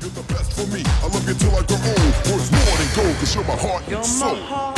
You're the best for me. I love you till I grow old. Worth more than gold, cause you're my heart You're and my soul. heart